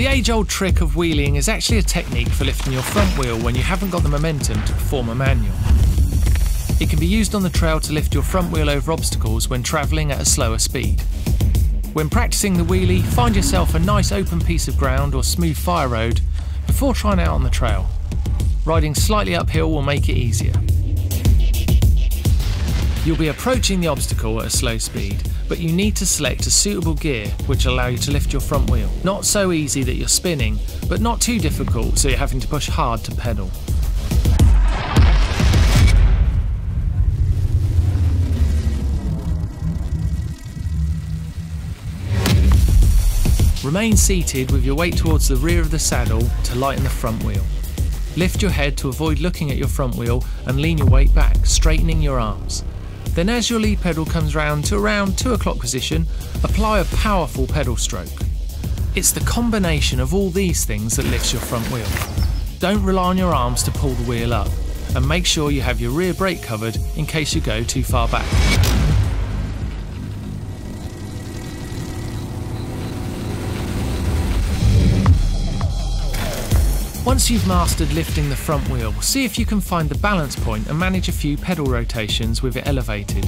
The age-old trick of wheeling is actually a technique for lifting your front wheel when you haven't got the momentum to perform a manual. It can be used on the trail to lift your front wheel over obstacles when travelling at a slower speed. When practicing the wheelie, find yourself a nice open piece of ground or smooth fire road before trying out on the trail. Riding slightly uphill will make it easier. You'll be approaching the obstacle at a slow speed, but you need to select a suitable gear which allow you to lift your front wheel. Not so easy that you're spinning, but not too difficult so you're having to push hard to pedal. Remain seated with your weight towards the rear of the saddle to lighten the front wheel. Lift your head to avoid looking at your front wheel and lean your weight back, straightening your arms. Then as your lead pedal comes round to around 2 o'clock position, apply a powerful pedal stroke. It's the combination of all these things that lifts your front wheel. Don't rely on your arms to pull the wheel up, and make sure you have your rear brake covered in case you go too far back. Once you've mastered lifting the front wheel, see if you can find the balance point and manage a few pedal rotations with it elevated.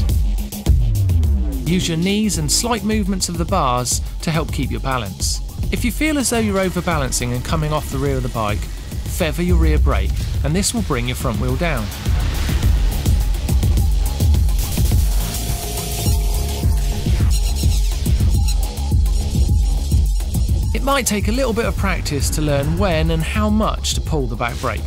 Use your knees and slight movements of the bars to help keep your balance. If you feel as though you're overbalancing and coming off the rear of the bike, feather your rear brake and this will bring your front wheel down. It might take a little bit of practice to learn when and how much to pull the back brake.